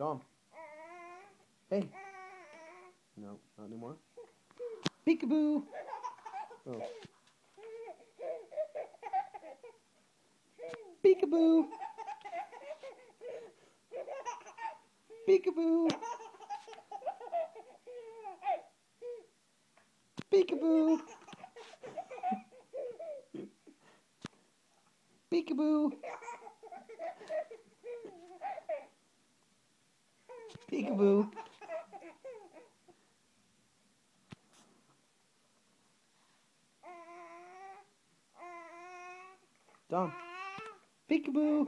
Dom. Hey. No, not anymore. Peekaboo. Oh. Peekaboo. Peekaboo. Peekaboo. Peekaboo. Peekaboo. Peekaboo.